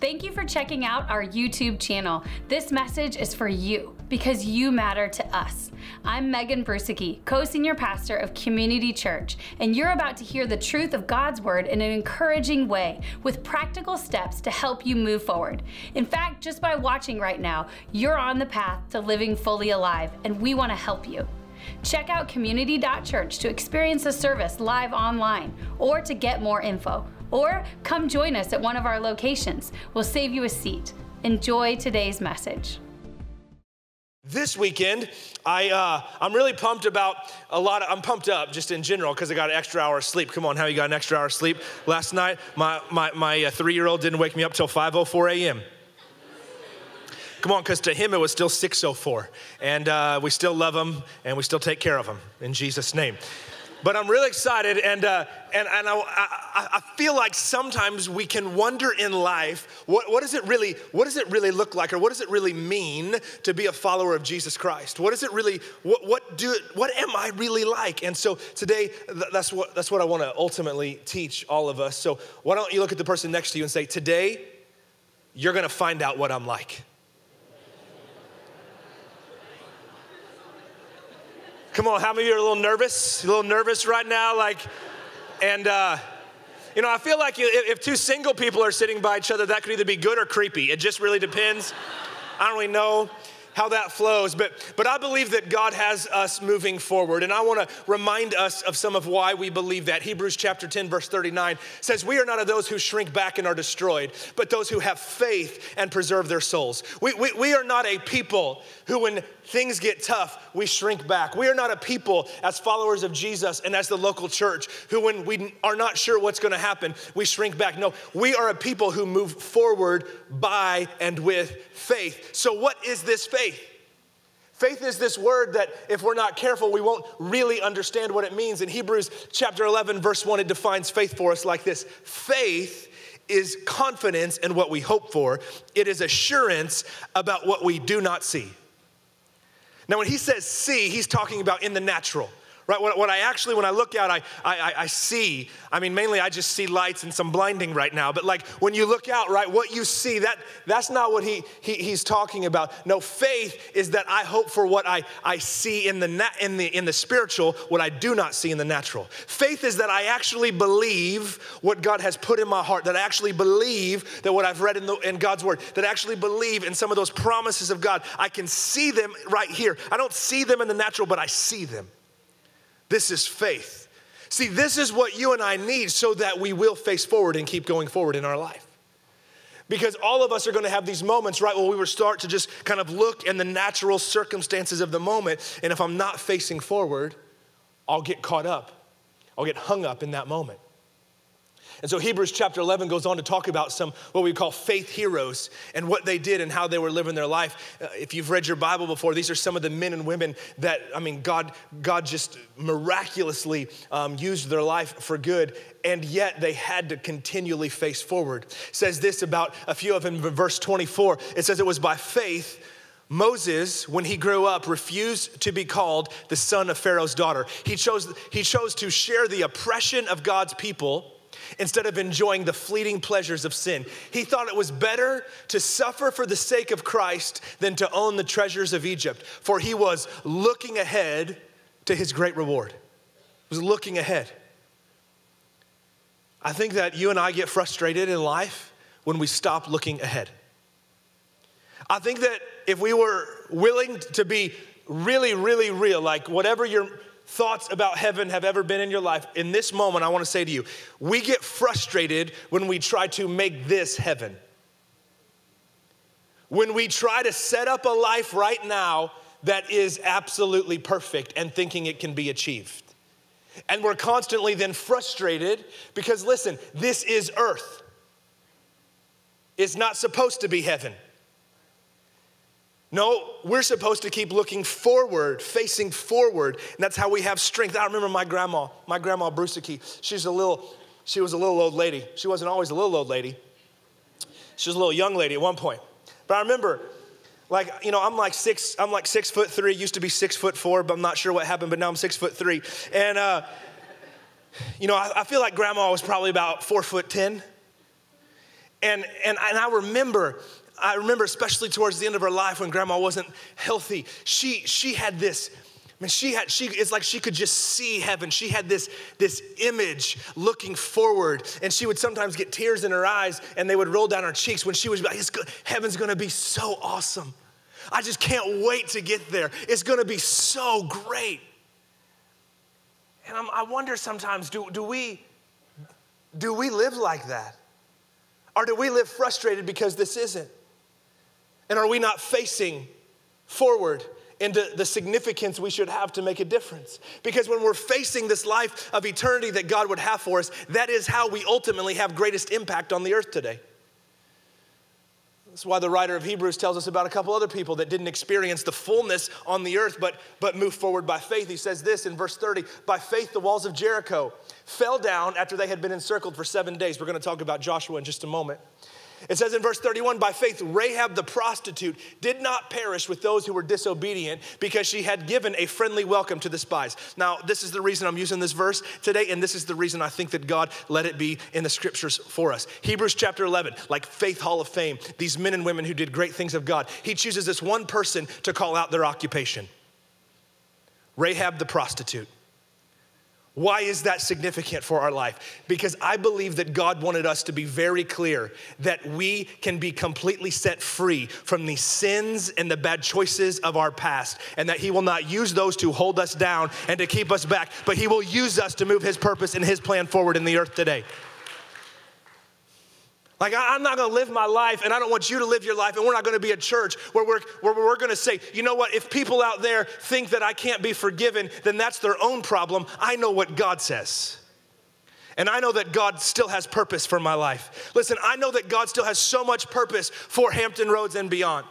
Thank you for checking out our YouTube channel. This message is for you because you matter to us. I'm Megan Brueseke, co senior pastor of Community Church, and you're about to hear the truth of God's Word in an encouraging way with practical steps to help you move forward. In fact, just by watching right now, you're on the path to living fully alive, and we want to help you. Check out community.church to experience the service live online or to get more info. Or come join us at one of our locations. We'll save you a seat. Enjoy today's message. This weekend, I, uh, I'm really pumped about a lot of, I'm pumped up just in general because I got an extra hour of sleep. Come on, how you got an extra hour of sleep? Last night, my, my, my uh, three-year-old didn't wake me up till 5.04 a.m. Come on, because to him it was still 6.04. And uh, we still love him and we still take care of him in Jesus' name. But I'm really excited, and, uh, and, and I, I, I, feel like sometimes we can wonder in life what, what, does it really, what does it really look like, or what does it really mean to be a follower of Jesus Christ? What does it really, what, what, do, what am I really like? And so today, that's what, that's what I want to ultimately teach all of us. So why don't you look at the person next to you and say, Today, you're going to find out what I'm like. Come on, how many of you are a little nervous? A little nervous right now? Like, and, uh, you know, I feel like if two single people are sitting by each other, that could either be good or creepy. It just really depends. I don't really know how that flows. But, but I believe that God has us moving forward. And I want to remind us of some of why we believe that. Hebrews chapter 10, verse 39 says, We are not of those who shrink back and are destroyed, but those who have faith and preserve their souls. We, we, we are not a people who, when things get tough, we shrink back. We are not a people as followers of Jesus and as the local church who, when we are not sure what's going to happen, we shrink back. No, we are a people who move forward by and with faith. So, what is this faith? faith. Is this word that, if we're not careful, we won't really understand what it means. In Hebrews chapter 11, verse 1, it defines faith for us like this Faith is confidence in what we hope for, it is assurance about what we do not see. Now, when he says see, he's talking about in the natural right? What, what I actually, when I look out, I, I, I see, I mean, mainly I just see lights and some blinding right now, but like when you look out, right, what you see, that, that's not what he, he, he's talking about. No, faith is that I hope for what I, I see in the, na- in, the, in the spiritual, what I do not see in the natural. Faith is that I actually believe what God has put in my heart, that I actually believe that what I've read in, the, in God's word, that I actually believe in some of those promises of God. I can see them right here. I don't see them in the natural, but I see them. This is faith. See, this is what you and I need so that we will face forward and keep going forward in our life. Because all of us are going to have these moments, right, where we will start to just kind of look in the natural circumstances of the moment. And if I'm not facing forward, I'll get caught up. I'll get hung up in that moment. And so Hebrews chapter 11 goes on to talk about some what we call faith heroes and what they did and how they were living their life. Uh, if you've read your Bible before, these are some of the men and women that, I mean, God, God just miraculously um, used their life for good, and yet they had to continually face forward. It says this about a few of them in verse 24. It says it was by faith Moses, when he grew up, refused to be called the son of Pharaoh's daughter. He chose, he chose to share the oppression of God's people instead of enjoying the fleeting pleasures of sin. He thought it was better to suffer for the sake of Christ than to own the treasures of Egypt, for he was looking ahead to his great reward. He was looking ahead. I think that you and I get frustrated in life when we stop looking ahead. I think that if we were willing to be really, really real, like whatever your thoughts about heaven have ever been in your life, in this moment, I want to say to you, we get frustrated when we try to make this heaven. When we try to set up a life right now that is absolutely perfect and thinking it can be achieved. And we're constantly then frustrated because, listen, this is earth. It's not supposed to be heaven. No, we're supposed to keep looking forward, facing forward, and that's how we have strength. I remember my grandma, my grandma Brueseke. She's a little, she was a little old lady. She wasn't always a little old lady. She was a little young lady at one point. But I remember, like, you know, I'm like six, I'm like six foot three, used to be six foot four, but I'm not sure what happened, but now I'm six foot three. And uh, you know, I, I feel like grandma was probably about four foot ten. And, and, and I remember, I remember especially towards the end of her life when grandma wasn't healthy, she, she had this, I mean, she had, she, it's like she could just see heaven. She had this, this image looking forward, and she would sometimes get tears in her eyes and they would roll down her cheeks when she was like, Heaven's gonna be so awesome. I just can't wait to get there. It's gonna be so great. And I'm, i wonder sometimes do, do, we, do we live like that? Or do we live frustrated because this isn't? And are we not facing forward into the significance we should have to make a difference? Because when we're facing this life of eternity that God would have for us, that is how we ultimately have greatest impact on the earth today. That's why the writer of Hebrews tells us about a couple other people that didn't experience the fullness on the earth, but, but moved forward by faith. He says this in verse 30 By faith, the walls of Jericho fell down after they had been encircled for seven days. We're going to talk about Joshua in just a moment. It says in verse 31 by faith, Rahab the prostitute did not perish with those who were disobedient because she had given a friendly welcome to the spies. Now, this is the reason I'm using this verse today, and this is the reason I think that God let it be in the scriptures for us. Hebrews chapter 11, like Faith Hall of Fame, these men and women who did great things of God, he chooses this one person to call out their occupation Rahab the prostitute. Why is that significant for our life? Because I believe that God wanted us to be very clear that we can be completely set free from the sins and the bad choices of our past, and that He will not use those to hold us down and to keep us back, but He will use us to move His purpose and His plan forward in the earth today. Like, I'm not gonna live my life, and I don't want you to live your life, and we're not gonna be a church where we're, where we're gonna say, you know what, if people out there think that I can't be forgiven, then that's their own problem. I know what God says. And I know that God still has purpose for my life. Listen, I know that God still has so much purpose for Hampton Roads and beyond.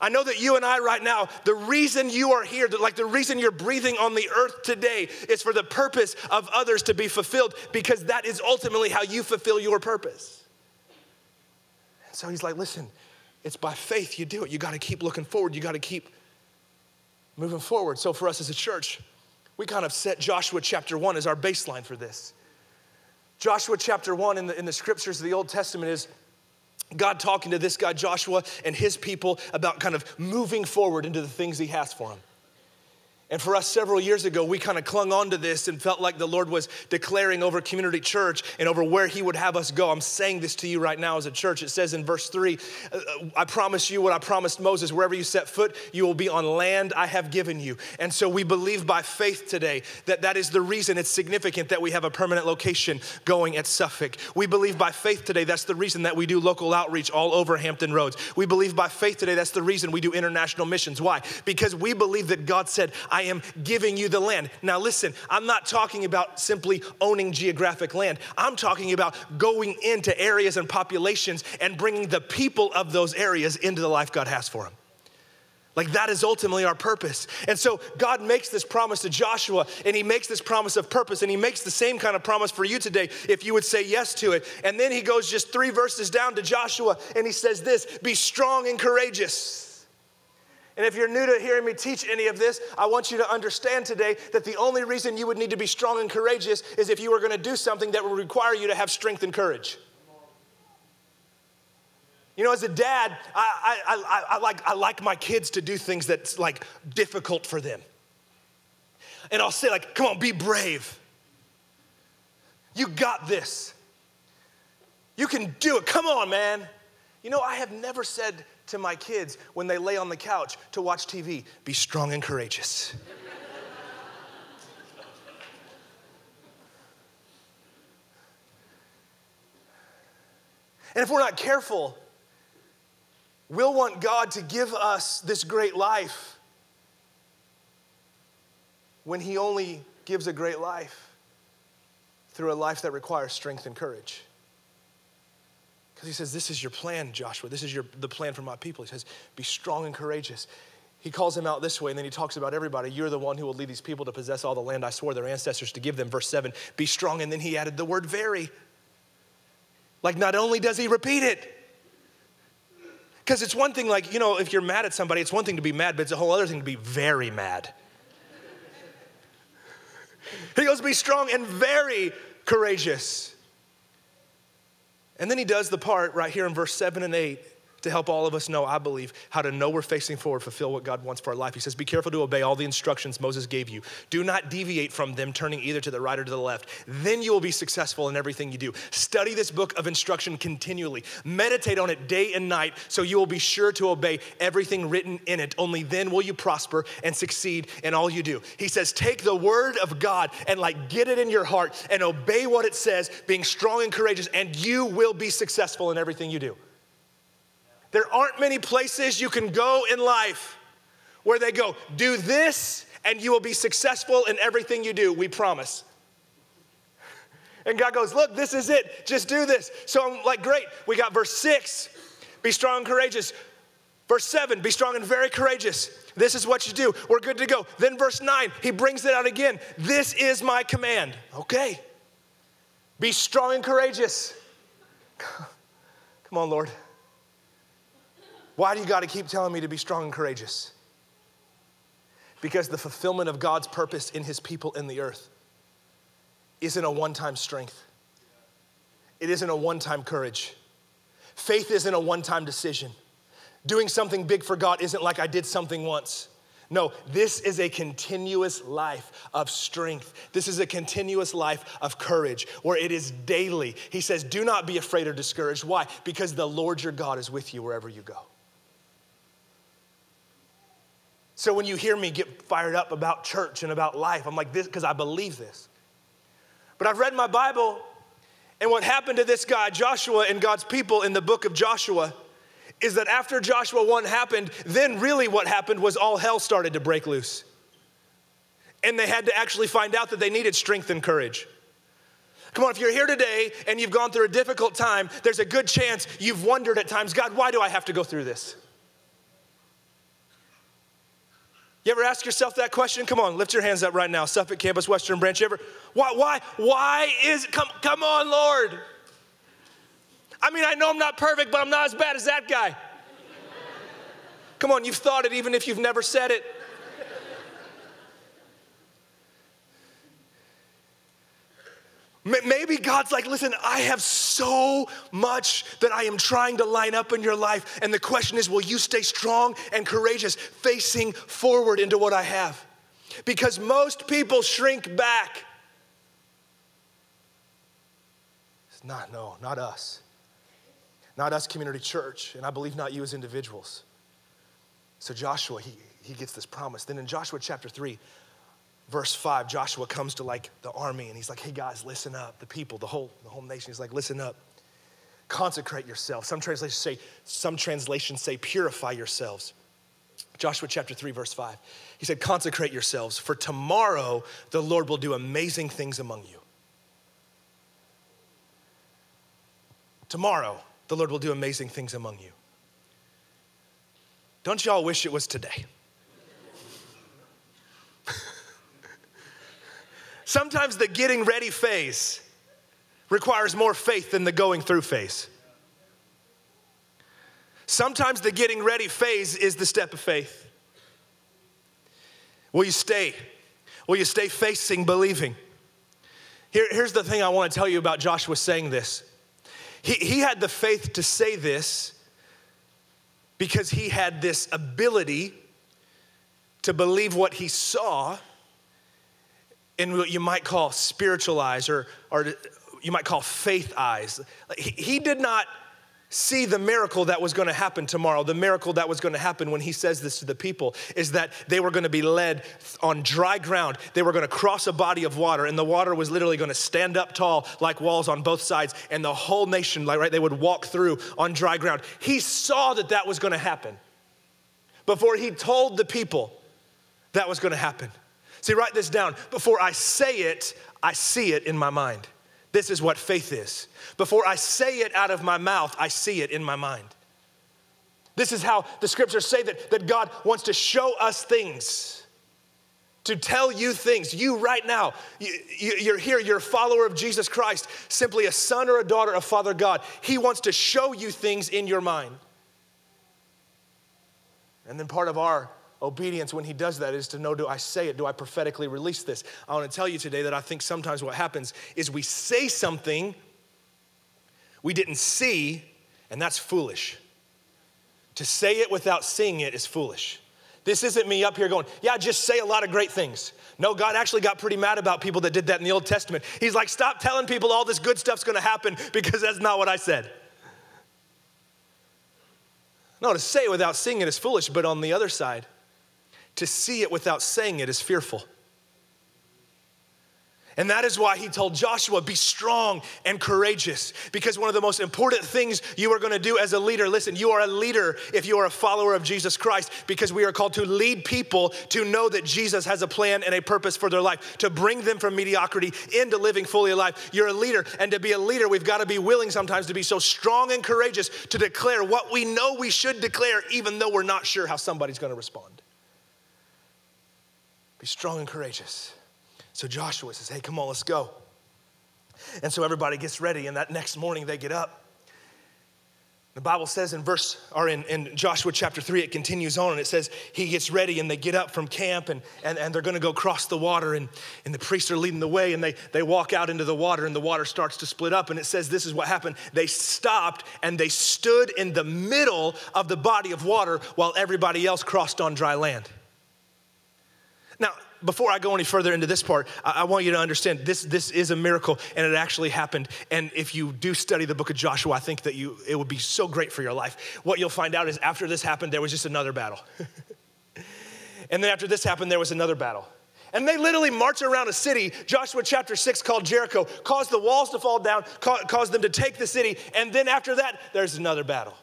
I know that you and I, right now, the reason you are here, like the reason you're breathing on the earth today, is for the purpose of others to be fulfilled because that is ultimately how you fulfill your purpose. And so he's like, listen, it's by faith you do it. You got to keep looking forward, you got to keep moving forward. So for us as a church, we kind of set Joshua chapter 1 as our baseline for this. Joshua chapter 1 in the, in the scriptures of the Old Testament is God talking to this guy, Joshua, and his people about kind of moving forward into the things he has for them. And for us several years ago, we kind of clung on to this and felt like the Lord was declaring over Community Church and over where He would have us go. I'm saying this to you right now as a church. It says in verse three, I promise you what I promised Moses wherever you set foot, you will be on land I have given you. And so we believe by faith today that that is the reason it's significant that we have a permanent location going at Suffolk. We believe by faith today that's the reason that we do local outreach all over Hampton Roads. We believe by faith today that's the reason we do international missions. Why? Because we believe that God said, I am giving you the land. Now, listen, I'm not talking about simply owning geographic land. I'm talking about going into areas and populations and bringing the people of those areas into the life God has for them. Like that is ultimately our purpose. And so God makes this promise to Joshua and he makes this promise of purpose and he makes the same kind of promise for you today if you would say yes to it. And then he goes just three verses down to Joshua and he says this be strong and courageous. And if you're new to hearing me teach any of this, I want you to understand today that the only reason you would need to be strong and courageous is if you were going to do something that would require you to have strength and courage. You know, as a dad, I, I, I, I, like, I like my kids to do things that's like difficult for them. And I'll say, like, come on, be brave. You got this. You can do it. Come on, man. You know, I have never said to my kids when they lay on the couch to watch TV be strong and courageous. and if we're not careful, we'll want God to give us this great life when He only gives a great life through a life that requires strength and courage. Because he says, This is your plan, Joshua. This is your, the plan for my people. He says, Be strong and courageous. He calls him out this way, and then he talks about everybody. You're the one who will lead these people to possess all the land I swore their ancestors to give them. Verse 7 Be strong. And then he added the word very. Like, not only does he repeat it, because it's one thing, like, you know, if you're mad at somebody, it's one thing to be mad, but it's a whole other thing to be very mad. he goes, Be strong and very courageous. And then he does the part right here in verse 7 and 8 to help all of us know, I believe, how to know we're facing forward, fulfill what God wants for our life. He says, Be careful to obey all the instructions Moses gave you. Do not deviate from them, turning either to the right or to the left. Then you will be successful in everything you do. Study this book of instruction continually. Meditate on it day and night so you will be sure to obey everything written in it. Only then will you prosper and succeed in all you do. He says, Take the word of God and like get it in your heart and obey what it says, being strong and courageous, and you will be successful in everything you do. There aren't many places you can go in life where they go, do this and you will be successful in everything you do, we promise. And God goes, Look, this is it. Just do this. So I'm like, Great. We got verse six be strong and courageous. Verse seven, be strong and very courageous. This is what you do. We're good to go. Then verse nine, he brings it out again. This is my command. Okay. Be strong and courageous. Come on, Lord. Why do you got to keep telling me to be strong and courageous? Because the fulfillment of God's purpose in his people in the earth isn't a one time strength, it isn't a one time courage. Faith isn't a one time decision. Doing something big for God isn't like I did something once. No, this is a continuous life of strength. This is a continuous life of courage where it is daily. He says, Do not be afraid or discouraged. Why? Because the Lord your God is with you wherever you go. So when you hear me get fired up about church and about life, I'm like this because I believe this. But I've read my Bible, and what happened to this guy, Joshua, and God's people in the book of Joshua is that after Joshua 1 happened, then really what happened was all hell started to break loose. And they had to actually find out that they needed strength and courage. Come on, if you're here today and you've gone through a difficult time, there's a good chance you've wondered at times, God, why do I have to go through this? You ever ask yourself that question? Come on, lift your hands up right now. Suffolk Campus, Western Branch. You ever, why, why, why is, come, come on, Lord. I mean, I know I'm not perfect, but I'm not as bad as that guy. Come on, you've thought it even if you've never said it. Maybe God's like, listen, I have so much that I am trying to line up in your life. And the question is, will you stay strong and courageous facing forward into what I have? Because most people shrink back. It's not, no, not us. Not us, community church, and I believe not you as individuals. So Joshua, he, he gets this promise. Then in Joshua chapter 3, verse 5 joshua comes to like the army and he's like hey guys listen up. The people the whole the whole nation he's like listen up. Consecrate yourself some translations say some translations say purify yourselves. Joshua chapter 3 verse 5 he said consecrate yourselves for tomorrow the lord will do amazing things among you. Tomorrow the lord will do amazing things among you. Don't y'all wish it was today Sometimes the getting ready phase requires more faith than the going through phase. Sometimes the getting ready phase is the step of faith. Will you stay? Will you stay facing, believing? Here, here's the thing I want to tell you about Joshua saying this. He, he had the faith to say this because he had this ability to believe what he saw in what you might call spiritual eyes or, or you might call faith eyes. He, he did not see the miracle that was going to happen tomorrow. The miracle that was going to happen when he says this to the people is that they were going to be led on dry ground. They were going to cross a body of water, and the water was literally going to stand up tall like walls on both sides, and the whole nation, like right, they would walk through on dry ground. He saw that that was going to happen before he told the people that was going to happen. See, write this down. Before I say it, I see it in my mind. This is what faith is. Before I say it out of my mouth, I see it in my mind. This is how the scriptures say that, that God wants to show us things, to tell you things. You, right now, you, are here, you're a follower of Jesus Christ, simply a son or a daughter of Father God. He wants to show you things in your mind. And then part of our Obedience, when he does that, is to know do I say it? Do I prophetically release this? I want to tell you today that I think sometimes what happens is we say something, we didn't see, and that's foolish. To say it without seeing it is foolish. This isn't me up here going, yeah, just say a lot of great things. No, God actually got pretty mad about people that did that in the Old Testament. He's like, stop telling people all this good stuff's gonna happen because that's not what I said. No, to say it without seeing it is foolish, but on the other side, to see it without saying it is fearful. And that is why he told Joshua, be strong and courageous. Because one of the most important things you are gonna do as a leader, listen, you are a leader if you are a follower of Jesus Christ, because we are called to lead people to know that Jesus has a plan and a purpose for their life, to bring them from mediocrity into living fully alive. You're a leader, and to be a leader, we've gotta be willing sometimes to be so strong and courageous to declare what we know we should declare, even though we're not sure how somebody's gonna respond. Be strong and courageous. So Joshua says, Hey, come on, let's go. And so everybody gets ready, and that next morning they get up. The Bible says in verse, or in, in Joshua chapter 3, it continues on and it says, He gets ready and they get up from camp and, and, and they're gonna go cross the water, and, and the priests are leading the way and they, they walk out into the water and the water starts to split up. And it says, This is what happened. They stopped and they stood in the middle of the body of water while everybody else crossed on dry land. Now, before I go any further into this part, I, want you to understand this, this is a miracle and it actually happened. And if you do study the book of Joshua, I think that you, it would be so great for your life. What you'll find out is after this happened, there was just another battle. and then after this happened, there was another battle. And they literally march around a city, Joshua chapter 6 called Jericho, caused the walls to fall down, caused them to take the city, and then after that, there's another battle.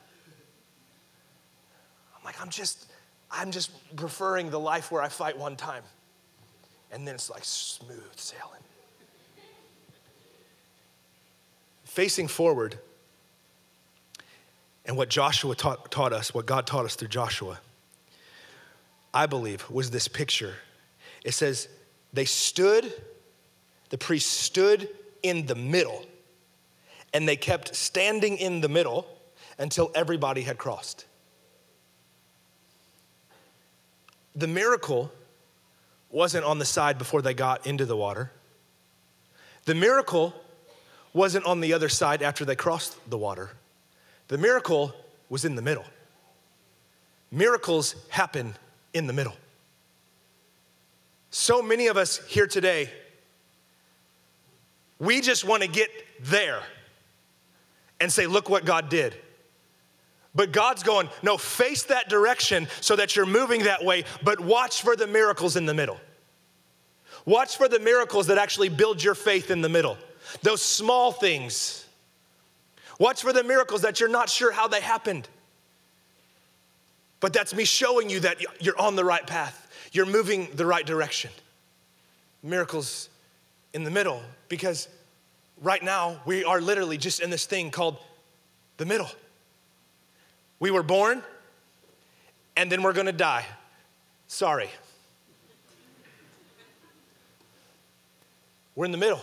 I'm like, I'm just, I'm just preferring the life where I fight one time and then it's like smooth sailing. Facing forward, and what Joshua taught, taught us, what God taught us through Joshua, I believe was this picture. It says, they stood, the priest stood in the middle, and they kept standing in the middle until everybody had crossed. The miracle wasn't on the side before they got into the water. The miracle wasn't on the other side after they crossed the water. The miracle was in the middle. Miracles happen in the middle. So many of us here today, we just want to get there and say, look what God did. But God's going, no, face that direction so that you're moving that way, but watch for the miracles in the middle. Watch for the miracles that actually build your faith in the middle. Those small things. Watch for the miracles that you're not sure how they happened. But that's me showing you that you're on the right path, you're moving the right direction. Miracles in the middle, because right now we are literally just in this thing called the middle. We were born and then we're gonna die. Sorry. We're in the middle.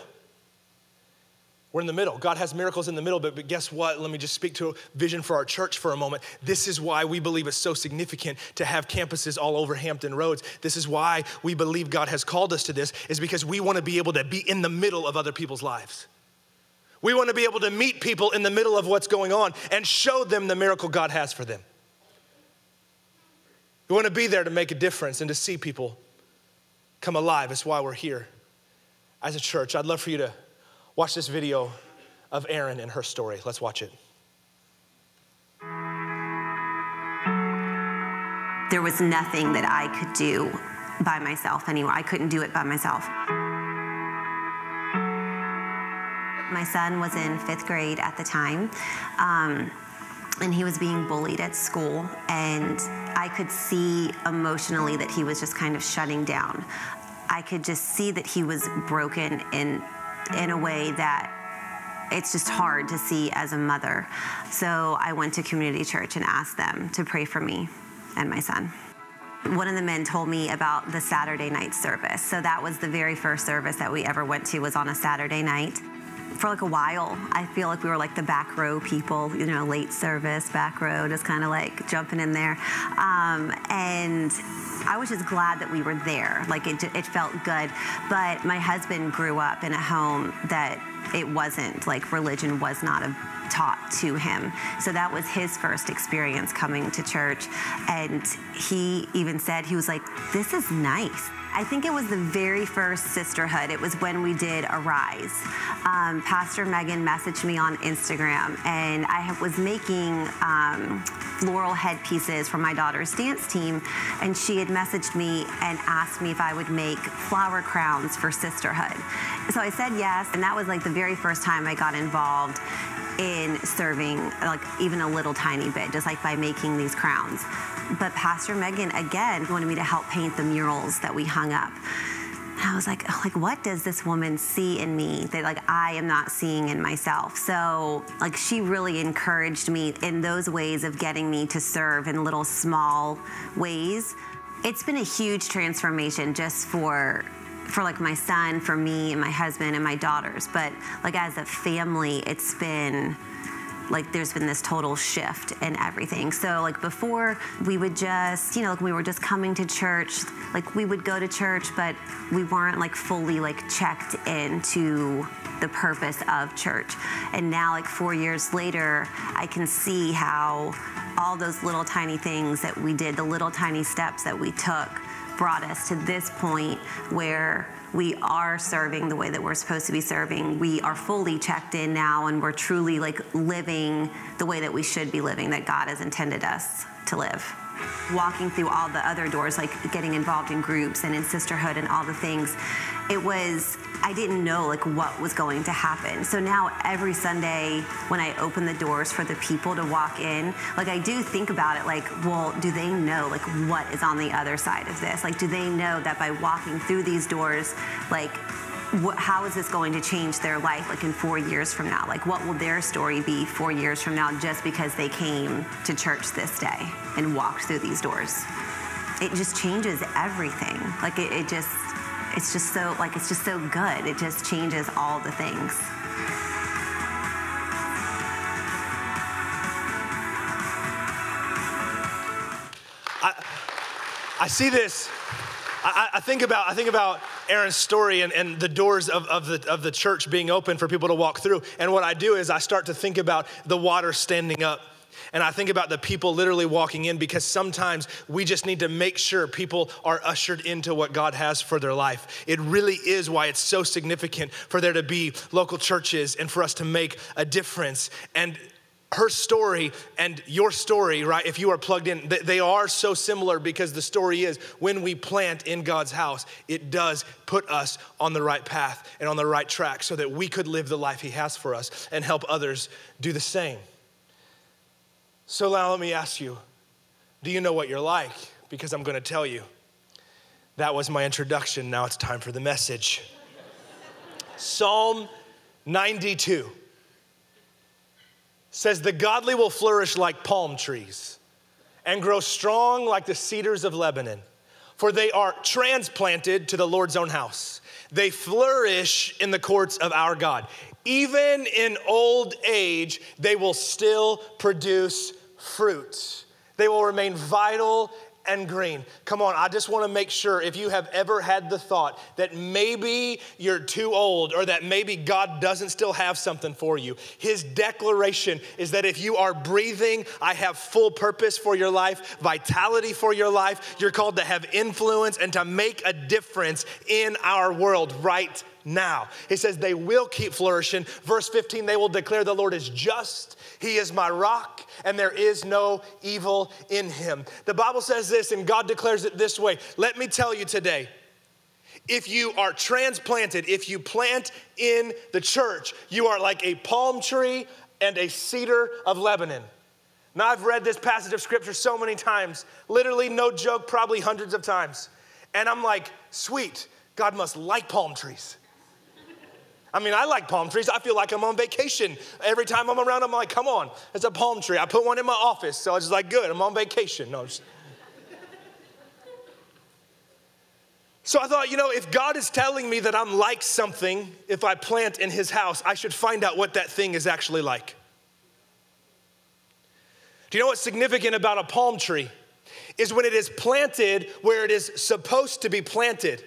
We're in the middle. God has miracles in the middle, but, but guess what? Let me just speak to a vision for our church for a moment. This is why we believe it's so significant to have campuses all over Hampton Roads. This is why we believe God has called us to this, is because we want to be able to be in the middle of other people's lives. We want to be able to meet people in the middle of what's going on and show them the miracle God has for them. We want to be there to make a difference and to see people come alive. That's why we're here as a church. I'd love for you to watch this video of Erin and her story. Let's watch it. There was nothing that I could do by myself anymore. I couldn't do it by myself. My son was in fifth grade at the time, um, and he was being bullied at school, and I could see emotionally that he was just kind of shutting down. I could just see that he was broken in in a way that it's just hard to see as a mother. So I went to community church and asked them to pray for me and my son. One of the men told me about the Saturday night service. So that was the very first service that we ever went to was on a Saturday night for like a while, I feel like we were like the back row people, you know, late service, back row, just kind of like jumping in there. Um, and I was just glad that we were there. Like it, it felt good. But my husband grew up in a home that it wasn't like religion was not a taught to him. So that was his first experience coming to church. And he even said, he was like, this is nice. I think it was the very first sisterhood. It was when we did Arise. Um, Pastor Megan messaged me on Instagram, and I was making um, floral headpieces for my daughter's dance team, and she had messaged me and asked me if I would make flower crowns for sisterhood. So I said yes, and that was like the very first time I got involved in serving like even a little tiny bit just like by making these crowns but Pastor Megan again wanted me to help paint the murals that we hung up. And I was like, like, what does this woman see in me that like I am not seeing in myself? So like she really encouraged me in those ways of getting me to serve in little small ways. It's been a huge transformation just for for like my son, for me and my husband and my daughters. But like as a family, it's been like there's been this total shift in everything. So like before we would just, you know, like we were just coming to church, like we would go to church, but we weren't like fully like checked into the purpose of church. And now like 4 years later, I can see how all those little tiny things that we did, the little tiny steps that we took brought us to this point where we are serving the way that we're supposed to be serving. We are fully checked in now and we're truly like living the way that we should be living, that God has intended us to live. Walking through all the other doors, like getting involved in groups and in sisterhood and all the things, it was I didn't know like what was going to happen. So now every Sunday when I open the doors for the people to walk in, like I do think about it like, well, do they know like what is on the other side of this? Like do they know that by walking through these doors, like how is this going to change their life like in four years from now? Like what will their story be four years from now just because they came to church this day and walked through these doors? It just changes everything. Like it, it just it's just so like it's just so good. It just changes all the things. I, I see this. I, I, think about I think about Erin's story and, and the doors of, of, the, of the church being open for people to walk through. And what I do is I start to think about the water standing up and I think about the people literally walking in because sometimes we just need to make sure people are ushered into what God has for their life. It really is why it's so significant for there to be local churches and for us to make a difference. And her story and your story, right? If you are plugged in, they are so similar because the story is when we plant in God's house, it does put us on the right path and on the right track so that we could live the life He has for us and help others do the same. So now let me ask you do you know what you're like? Because I'm going to tell you. That was my introduction. Now it's time for the message. Psalm 92 says, The godly will flourish like palm trees and grow strong like the cedars of Lebanon, for they are transplanted to the Lord's own house. They flourish in the courts of our God. Even in old age, they will still produce fruit. They will remain vital and green. Come on, I just want to make sure if you have ever had the thought that maybe you're too old or that maybe God doesn't still have something for you, His declaration is that if you are breathing, I have full purpose for your life, vitality for your life. You're called to have influence and to make a difference in our world right now. He says they will keep flourishing. Verse 15, they will declare the Lord is just he is my rock, and there is no evil in him. The Bible says this, and God declares it this way. Let me tell you today if you are transplanted, if you plant in the church, you are like a palm tree and a cedar of Lebanon. Now, I've read this passage of scripture so many times, literally, no joke, probably hundreds of times. And I'm like, sweet, God must like palm trees. I mean, I like palm trees. I feel like I'm on vacation. Every time I'm around, I'm like, come on, it's a palm tree. I put one in my office, so I was like, good, I'm on vacation. No, just... So I thought, you know, if God is telling me that I'm like something, if I plant in his house, I should find out what that thing is actually like. Do you know what's significant about a palm tree? Is when it is planted where it is supposed to be planted.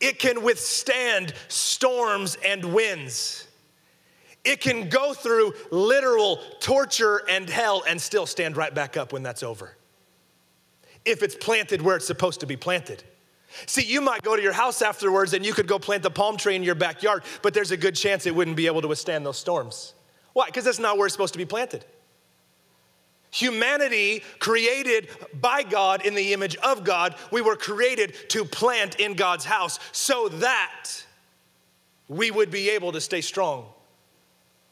It can withstand storms and winds. It can go through literal torture and hell and still stand right back up when that's over. If it's planted where it's supposed to be planted. See, you might go to your house afterwards and you could go plant the palm tree in your backyard, but there's a good chance it wouldn't be able to withstand those storms. Why? Because that's not where it's supposed to be planted. Humanity created by God in the image of God, we were created to plant in God's house so that we would be able to stay strong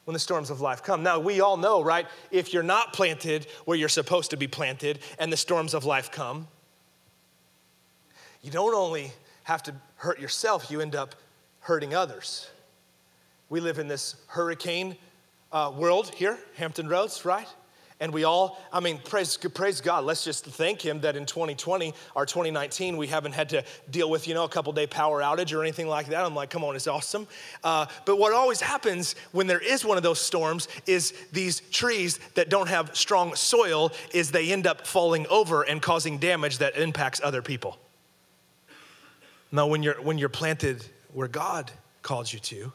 when the storms of life come. Now, we all know, right? If you're not planted where you're supposed to be planted and the storms of life come, you don't only have to hurt yourself, you end up hurting others. We live in this hurricane uh, world here, Hampton Roads, right? And we all, I mean, praise, praise God. Let's just thank Him that in 2020 or 2019, we haven't had to deal with, you know, a couple day power outage or anything like that. I'm like, come on, it's awesome. Uh, but what always happens when there is one of those storms is these trees that don't have strong soil is they end up falling over and causing damage that impacts other people. Now, when you're, when you're planted where God called you to, you're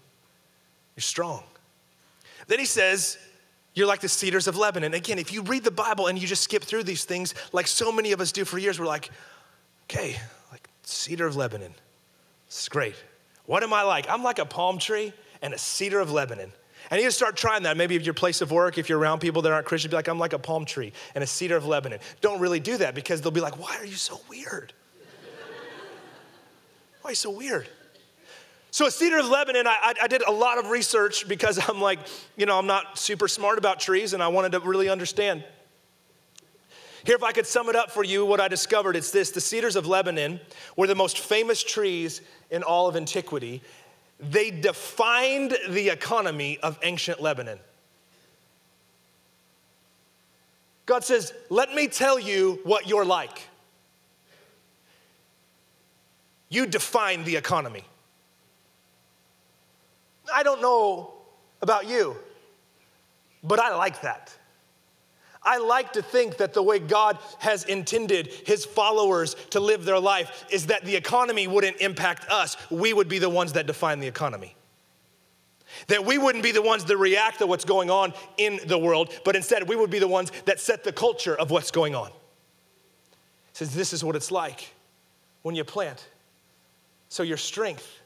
strong. Then he says, you're like the cedars of Lebanon. Again, if you read the Bible and you just skip through these things, like so many of us do for years, we're like, okay, like cedar of Lebanon. This is great. What am I like? I'm like a palm tree and a cedar of Lebanon. And you start trying that. Maybe at your place of work, if you're around people that aren't Christian, be like, I'm like a palm tree and a cedar of Lebanon. Don't really do that because they'll be like, why are you so weird? why are you so weird? So at Cedar of Lebanon, I, I, did a lot of research because I'm like, you know, I'm not super smart about trees and I wanted to really understand. Here, if I could sum it up for you, what I discovered, it's this the cedars of Lebanon were the most famous trees in all of antiquity. They defined the economy of ancient Lebanon. God says, Let me tell you what you're like. You define the economy. I don't know about you, but I like that. I like to think that the way God has intended his followers to live their life is that the economy wouldn't impact us. We would be the ones that define the economy. That we wouldn't be the ones that react to what's going on in the world, but instead we would be the ones that set the culture of what's going on. Says this is what it's like when you plant. So your strength,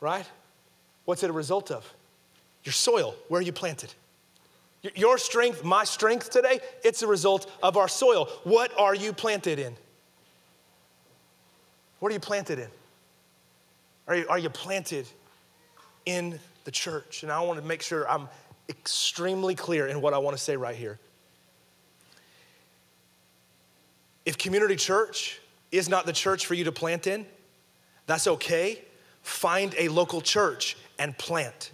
right? What's it a result of? Your soil, where are you planted. Your strength, my strength today, it's a result of our soil. What are you planted in? What are you planted in? Are you, are you planted in the church? And I want to make sure I'm extremely clear in what I want to say right here. If community church is not the church for you to plant in, that's okay. Find a local church and plant.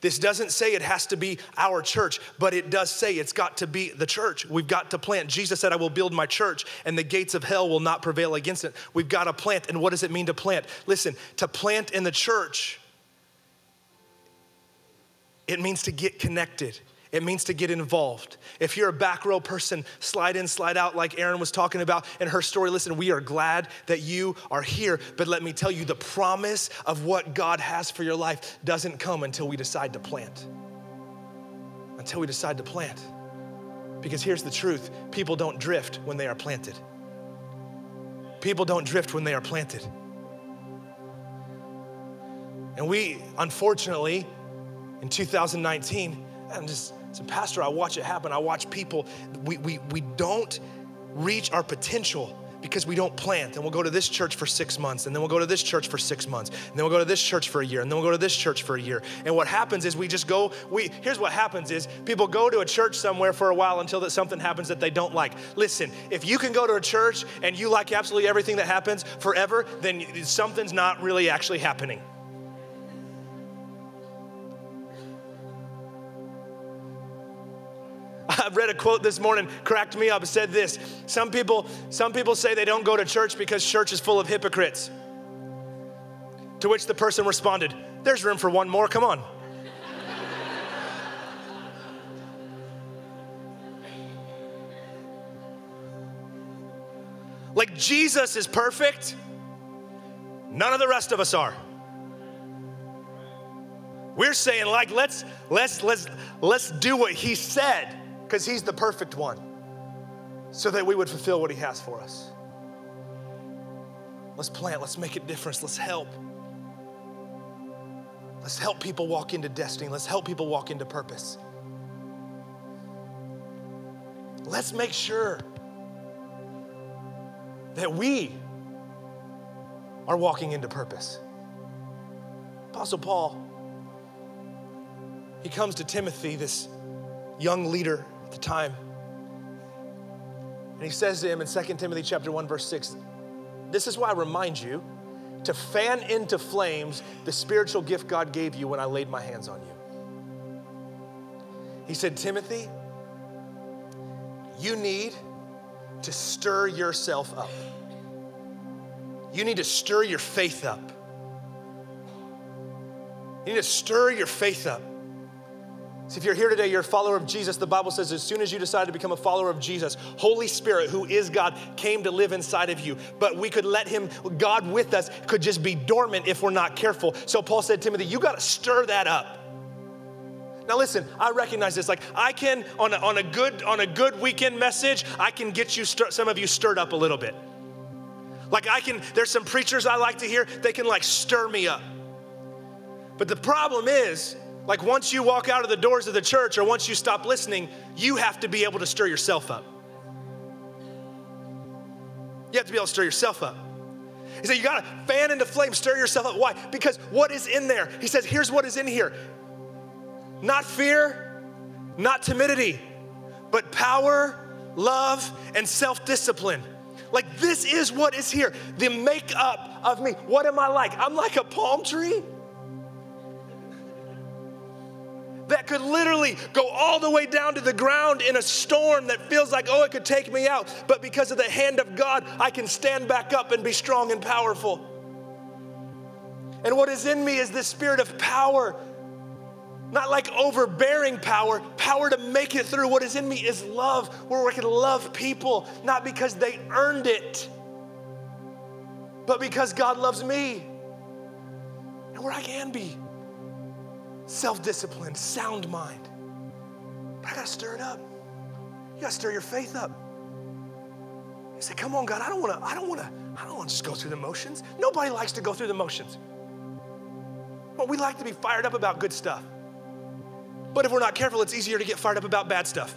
This doesn't say it has to be our church, but it does say it's got to be the church. We've got to plant. Jesus said, I will build my church, and the gates of hell will not prevail against it. We've got to plant. And what does it mean to plant? Listen, to plant in the church, it means to get connected. It means to get involved. If you're a back row person, slide in, slide out, like Erin was talking about in her story. Listen, we are glad that you are here, but let me tell you the promise of what God has for your life doesn't come until we decide to plant. Until we decide to plant. Because here's the truth people don't drift when they are planted. People don't drift when they are planted. And we, unfortunately, in 2019, I'm just so, Pastor, I watch it happen. I watch people, we, we, we don't reach our potential because we don't plant. And we'll go to this church for six months, and then we'll go to this church for six months, and then we'll go to this church for a year, and then we'll go to this church for a year. And what happens is we just go, we here's what happens is people go to a church somewhere for a while until that something happens that they don't like. Listen, if you can go to a church and you like absolutely everything that happens forever, then something's not really actually happening. Read a quote this morning, cracked me up. It said this some people, some people say they don't go to church because church is full of hypocrites. To which the person responded, There's room for one more, come on. like Jesus is perfect, none of the rest of us are. We're saying, like, let's let's let's let's do what he said, because he's the perfect one, so that we would fulfill what he has for us. Let's plant, let's make a difference, let's help. Let's help people walk into destiny. Let's help people walk into purpose. Let's make sure that we are walking into purpose. Apostle Paul, he comes to Timothy, this young leader the time, and he says to him in 2 Timothy chapter 1 verse 6, this is why I remind you to fan into flames the spiritual gift God gave you when I laid my hands on you. He said, Timothy, you need to stir yourself up. You need to stir your faith up. You need to stir your faith up. So if you're here today, you're a follower of Jesus, the Bible says as soon as you decide to become a follower of Jesus, Holy Spirit, who is God, came to live inside of you. But we could let him, God with us, could just be dormant if we're not careful. So Paul said, Timothy, you got to stir that up. Now listen, I recognize this. Like I can on a, on a good on a good weekend message, I can get you stir, some of you stirred up a little bit. Like I can. There's some preachers I like to hear. They can like stir me up. But the problem is, like once you walk out of the doors of the church or once you stop listening, you have to be able to stir yourself up. You have to be able to stir yourself up. He said, You got to fan into flame, stir yourself up. Why? Because what is in there? He says, Here's what is in here not fear, not timidity, but power, love, and self discipline. Like, this is what is here the makeup of me. What am I like? I'm like a palm tree that could literally go all the way down to the ground in a storm that feels like, oh, it could take me out. But because of the hand of God, I can stand back up and be strong and powerful. And what is in me is this spirit of power, not like overbearing power, power to make it through. What is in me is love, where I can love people, not because they earned it, but because God loves me and where I can be self discipline, sound mind. But I gotta stir it up. You gotta stir your faith up. You say, come on, God, I don't wanna, I don't wanna, I don't wanna just go through the motions. Nobody likes to go through the motions. Well, we like to be fired up about good stuff. But if we're not careful, it's easier to get fired up about bad stuff.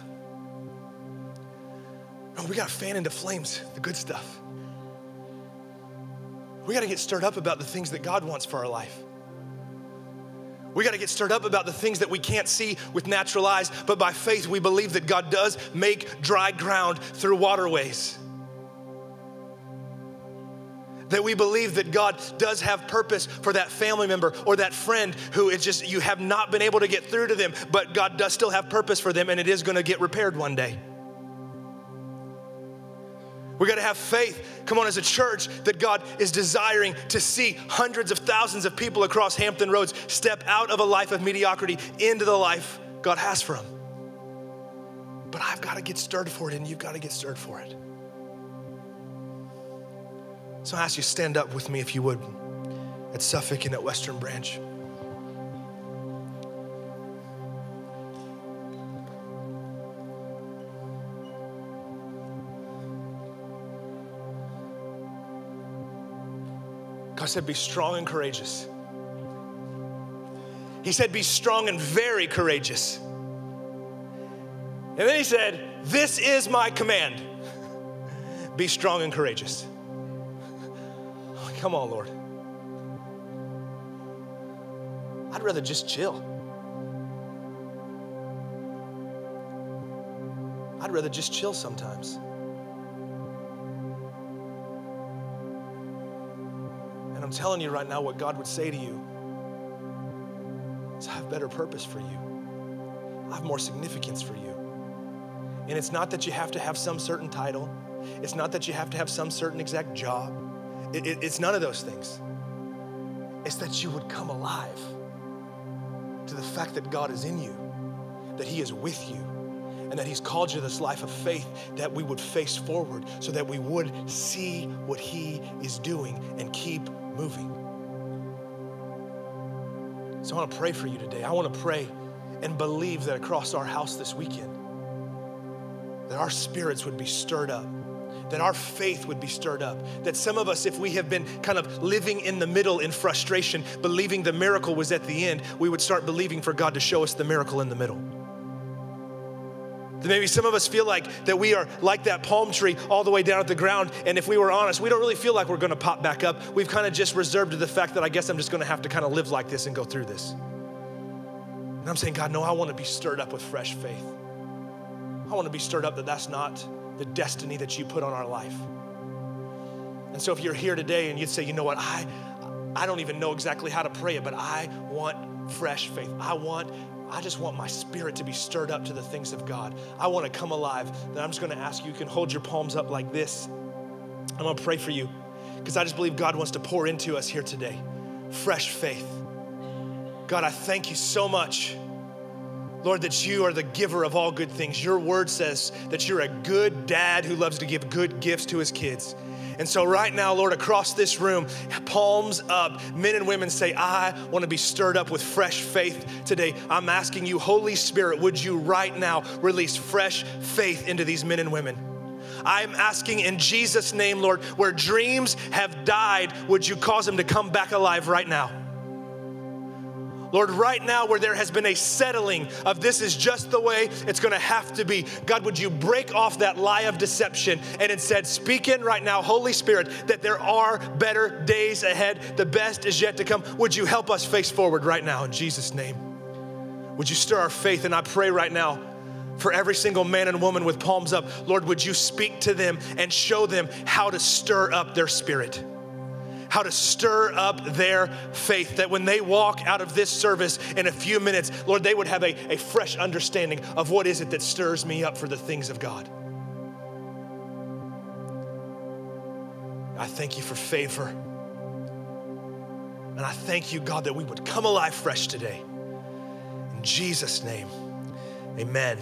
No, we gotta fan into flames the good stuff. We gotta get stirred up about the things that God wants for our life. We got to get stirred up about the things that we can't see with natural eyes, but by faith we believe that God does make dry ground through waterways. That we believe that God does have purpose for that family member or that friend who is just, you have not been able to get through to them, but God does still have purpose for them and it is going to get repaired one day. We got to have faith, come on, as a church, that God is desiring to see hundreds of thousands of people across Hampton Roads step out of a life of mediocrity into the life God has for them. But I've got to get stirred for it, and you've got to get stirred for it. So I ask you, stand up with me if you would at Suffolk and at Western Branch. God said, Be strong and courageous. He said, Be strong and very courageous. And then he said, This is my command be strong and courageous. Come on, Lord. I'd rather just chill. I'd rather just chill sometimes. Telling you right now, what God would say to you is, I have better purpose for you, I have more significance for you. And it's not that you have to have some certain title, it's not that you have to have some certain exact job, it, it, it's none of those things. It's that you would come alive to the fact that God is in you, that He is with you, and that He's called you this life of faith that we would face forward so that we would see what He is doing and keep moving. So I want to pray for you today. I want to pray and believe that across our house this weekend, that our spirits would be stirred up that our faith would be stirred up. That some of us, if we have been kind of living in the middle in frustration, believing the miracle was at the end, we would start believing for God to show us the miracle in the middle. Maybe some of us feel like that we are like that palm tree all the way down at the ground, and if we were honest, we don't really feel like we're gonna pop back up. We've kind of just reserved to the fact that I guess I'm just gonna have to kind of live like this and go through this. And I'm saying, God, no, I wanna be stirred up with fresh faith. I wanna be stirred up that that's not the destiny that you put on our life. And so if you're here today and you'd say, you know what, I, I don't even know exactly how to pray it, but I want fresh faith. I want, I just want my spirit to be stirred up to the things of God. I want to come alive. Then I'm just going to ask you, you can hold your palms up like this. I'm going to pray for you because I just believe God wants to pour into us here today. Fresh faith. God, I thank you so much Lord, that you are the giver of all good things. Your word says that you're a good dad who loves to give good gifts to his kids. And so, right now, Lord, across this room, palms up, men and women say, I want to be stirred up with fresh faith today. I'm asking you, Holy Spirit, would you right now release fresh faith into these men and women? I'm asking in Jesus' name, Lord, where dreams have died, would you cause them to come back alive right now? Lord, right now where there has been a settling of this is just the way it's gonna have to be, God, would you break off that lie of deception and instead speak in right now, Holy Spirit, that there are better days ahead. The best is yet to come. Would you help us face forward right now in Jesus' name? Would you stir our faith? And I pray right now for every single man and woman with palms up, Lord, would you speak to them and show them how to stir up their spirit? How to stir up their faith, that when they walk out of this service in a few minutes, Lord, they would have a, a fresh understanding of what is it that stirs me up for the things of God. I thank you for favor. And I thank you, God, that we would come alive fresh today. In Jesus' name, amen.